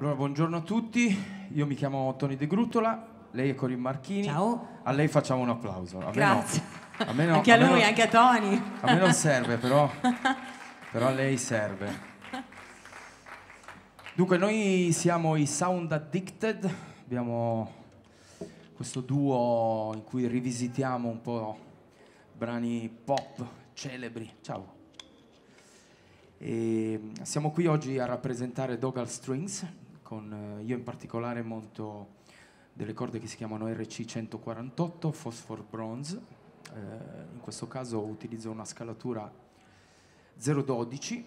Allora, buongiorno a tutti, io mi chiamo Tony De Gruttola, lei è Corinne Marchini. Ciao. A lei facciamo un applauso. A no. Grazie. A no, anche a lui, no- anche a Tony. A me non serve, però, però a lei serve. Dunque, noi siamo i Sound Addicted, abbiamo questo duo in cui rivisitiamo un po' brani pop celebri. Ciao. E siamo qui oggi a rappresentare Dogal Strings, con eh, io in particolare monto delle corde che si chiamano RC 148, Phosphor Bronze. Eh, in questo caso utilizzo una scalatura 012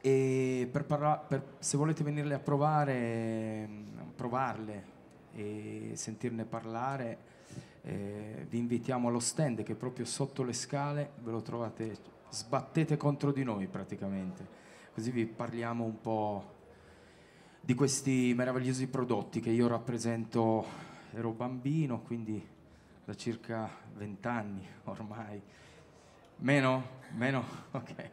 e per parla- per- se volete venirle a provare, mm, provarle e sentirne parlare, eh, vi invitiamo allo stand che è proprio sotto le scale, ve lo trovate, sbattete contro di noi praticamente, così vi parliamo un po' di questi meravigliosi prodotti che io rappresento, ero bambino, quindi da circa 20 anni ormai. Meno? Meno? Ok.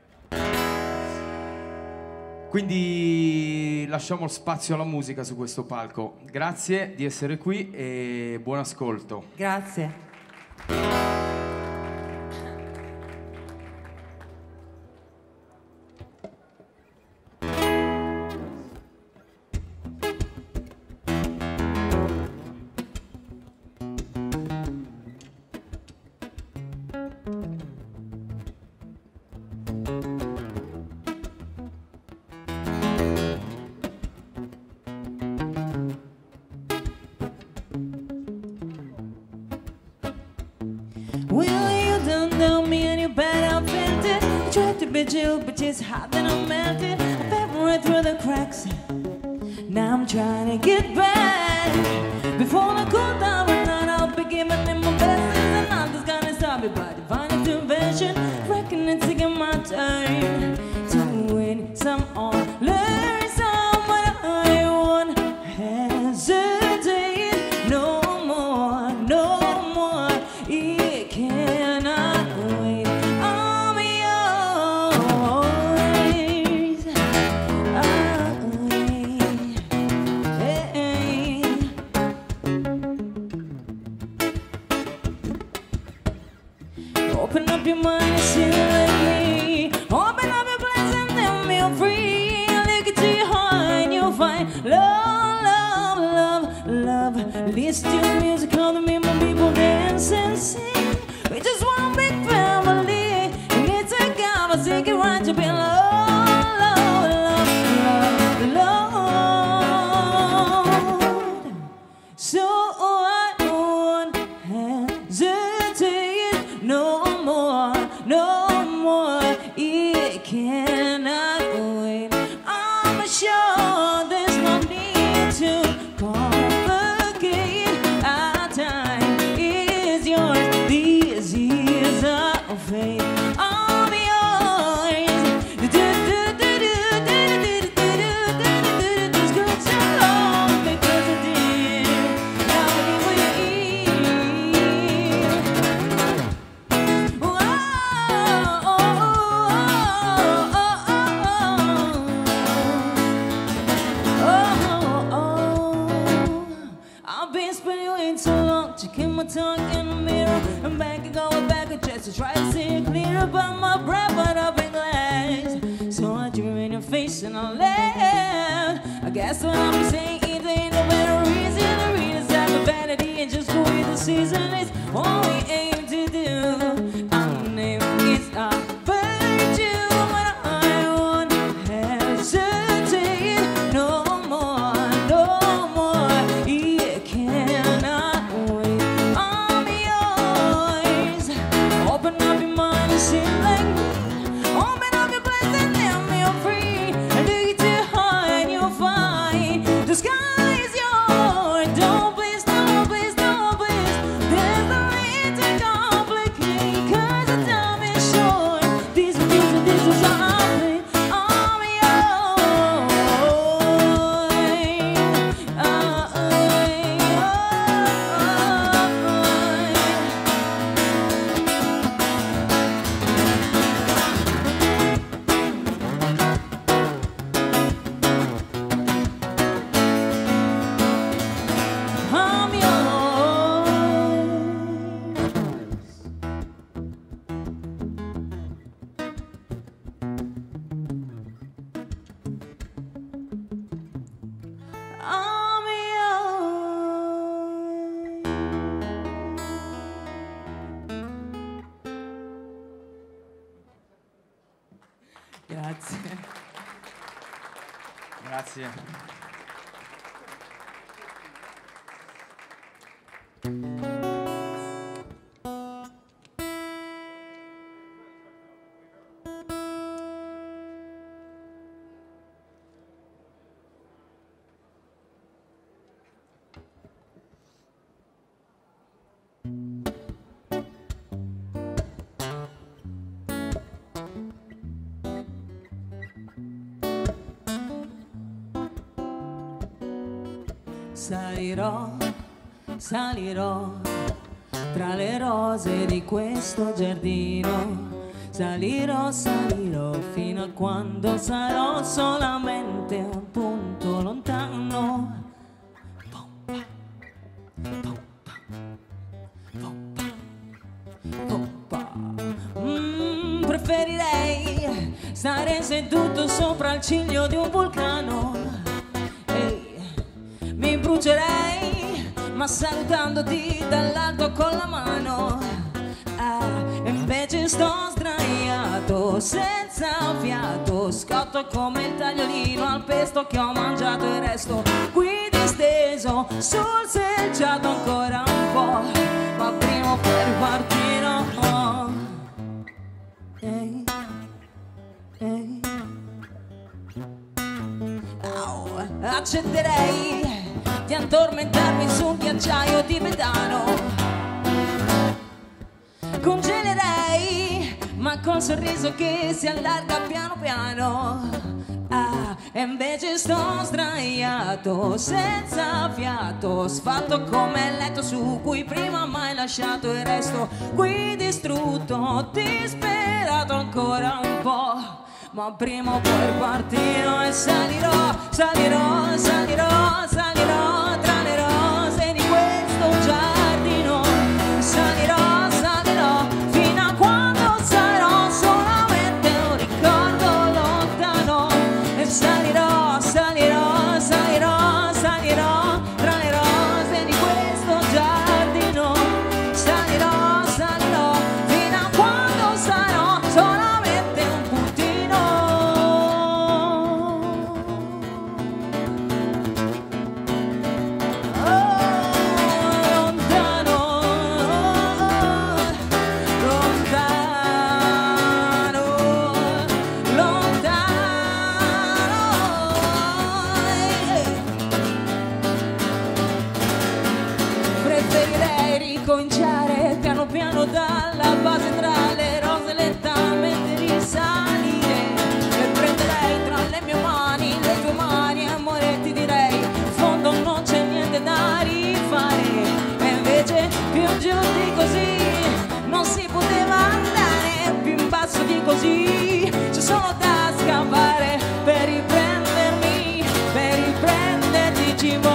Quindi lasciamo spazio alla musica su questo palco. Grazie di essere qui e buon ascolto. Grazie. Well, you don't know me and you bet I'll felt it. I tried to be chill, but it's hot and I'm melted. I fell right through the cracks. Now I'm trying to get back. Before I cool down and night, I'll be giving them my best. And nothing's gonna stop me by divine intervention. Reckon it's taking my time my tongue in the mirror and back and going back just to try to see it clear about my breath but up in glass. So I drew in your face and I laughed. I guess what I'm saying is ain't no better reason to read inside the vanity and just go with the season. It's all we Grazie. Salirò, salirò tra le rose di questo giardino. Salirò, salirò fino a quando sarò solamente un punto lontano. Mm, preferirei stare seduto sopra il ciglio di un vulcano. Brucerei, ma salutandoti dall'alto con la mano. Ah, invece sto sdraiato, senza fiato, scotto come il tagliolino al pesto che ho mangiato e resto qui disteso sul selciato ancora un po', ma prima o poi ripartirò. Ehi, ehi. Au, accetterei di addormentarmi su un ghiacciaio tibetano. Congelerei, ma col sorriso che si allarga piano piano. Ah, e invece sto sdraiato, senza fiato, sfatto come il letto su cui prima mai lasciato e resto qui distrutto, disperato ancora un po'. Ma prima o poi partirò e salirò, salirò, último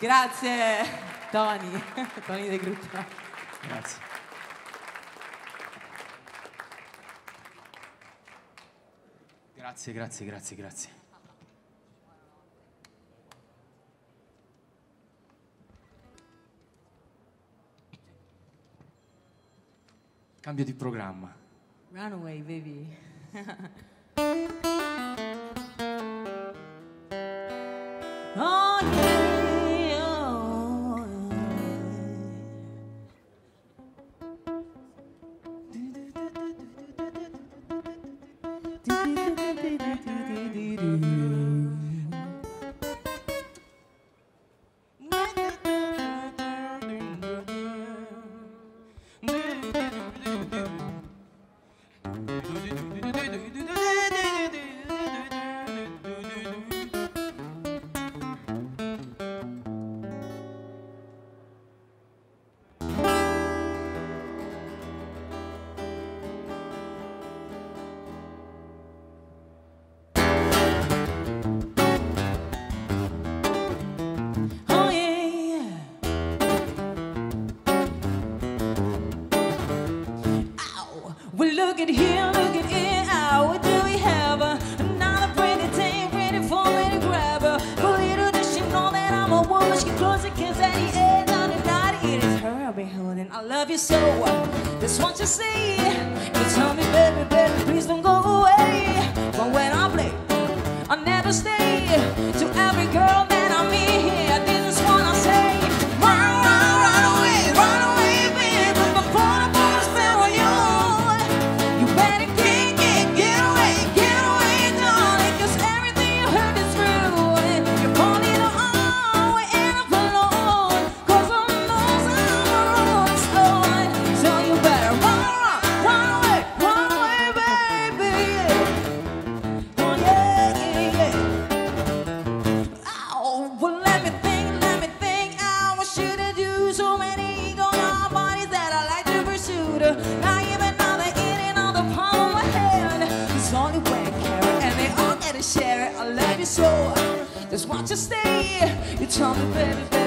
Grazie Tony, Tony del gruppo. Grazie. Grazie, grazie, grazie, grazie. Cambio di programma. Runaway, baby. at here, look at here. Ah, what do we have? Another pretty thing, ready for me to grab. But little does she know that I'm a woman. She close closer, cause at the end of the night, it is her I'll be holding. I love you so. That's what you see. You tell me, baby, baby, please don't go away. But when I play, I never stay. To every girl tell me, baby, baby,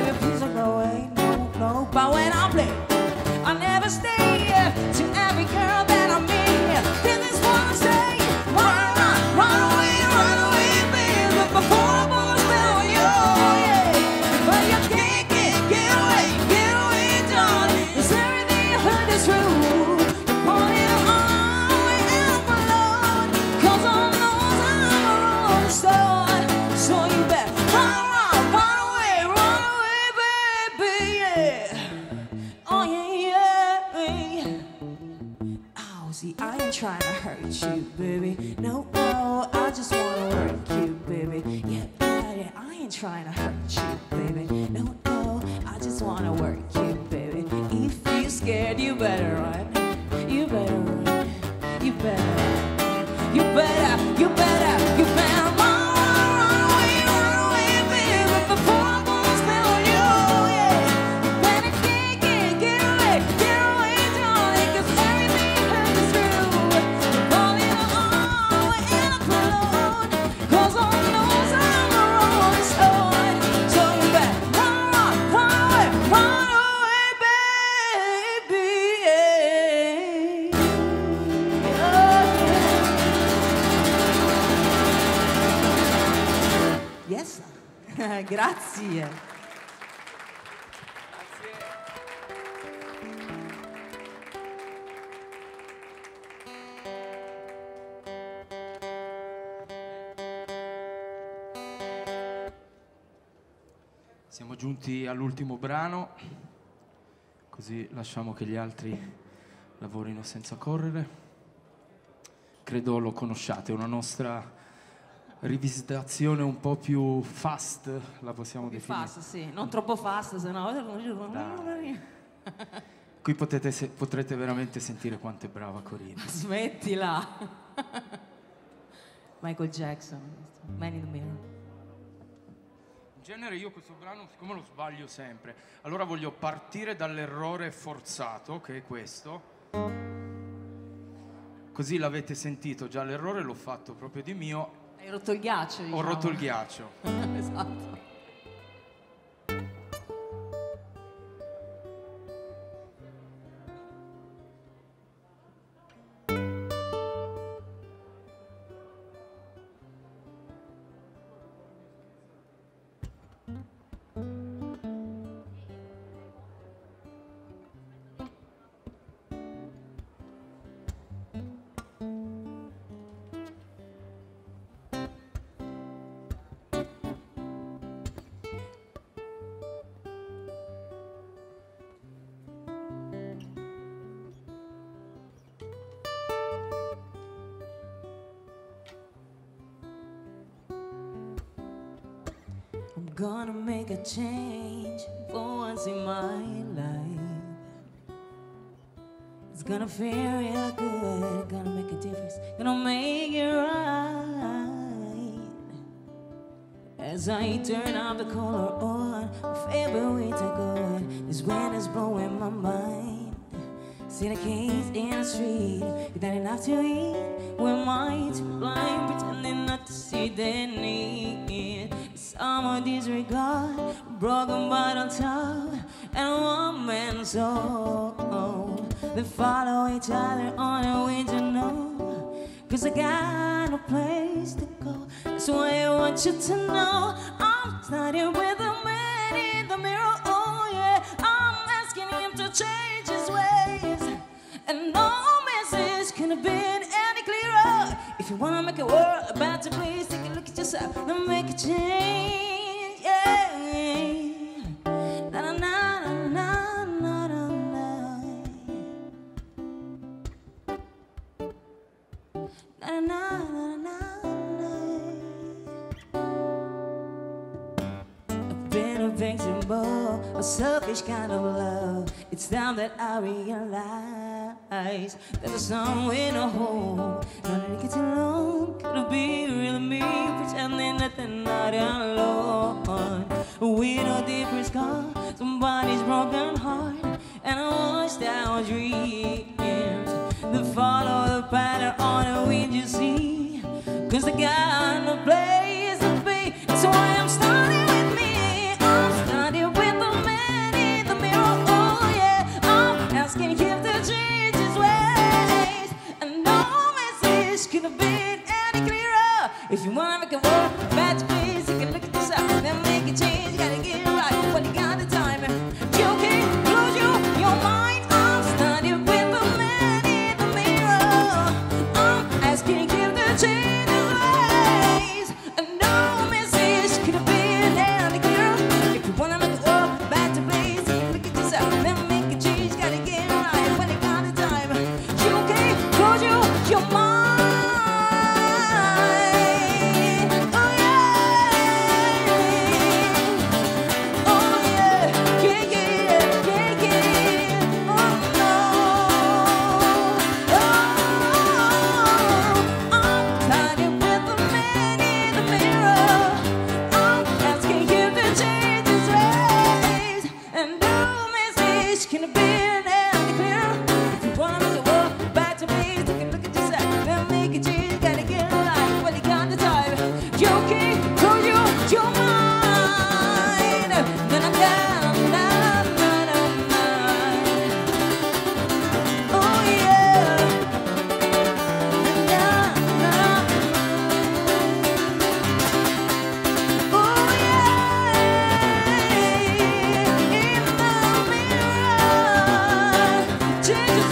Siamo giunti all'ultimo brano, così lasciamo che gli altri lavorino senza correre. Credo lo conosciate, una nostra rivisitazione un po' più fast, la possiamo Più definire. fast, sì, non troppo fast, sennò... Qui potete se- potrete veramente sentire quanto è brava Corina. Smettila. Michael Jackson, Man in the Mirror. Genere io questo brano, siccome lo sbaglio sempre, allora voglio partire dall'errore forzato, che è questo. Così l'avete sentito già l'errore, l'ho fatto proprio di mio, Hai rotto il ghiaccio, ho diciamo. rotto il ghiaccio. esatto. Gonna make a change for once in my life. It's gonna feel real good, gonna make a difference, gonna make it right. As I turn up the color on, my favorite way to go is when it's blowing my mind. See the kids in the street, you don't enough to eat. We're might blind, pretending not to see their need. Some a disregard, broken bottle top, and one man's soul. They follow each other on a winter know. Cause I got no place to go. That's why I want you to know I'm starting with a man in the mirror. Oh yeah, I'm asking him to change his ways. And no message can have been any clearer. If you wanna make a world about your place, take a look at yourself and make a change. It's time that I realize that the song with no home, not to get alone, could be really me pretending that they're not alone. We know different scar, somebody's broken heart, and I washed out dreams that follow the pattern on the wind you see. Cause I got no place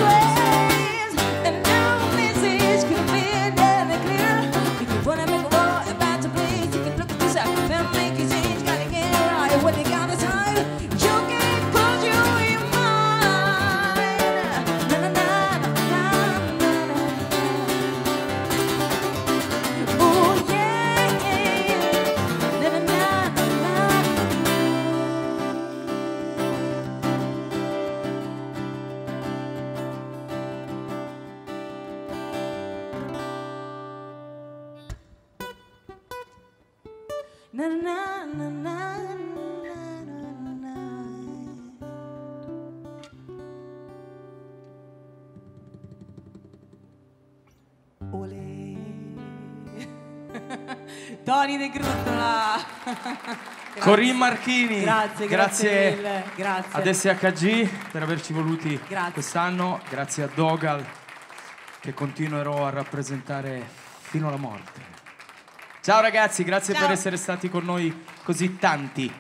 swear Tony De Gruttola. Corinne Marchini, Grazie, grazie mille, grazie. ad SHG per averci voluti Grazie. quest'anno, grazie a Dogal che continuerò a rappresentare fino alla morte. Ciao ragazzi, grazie Ciao. per essere stati con noi così tanti.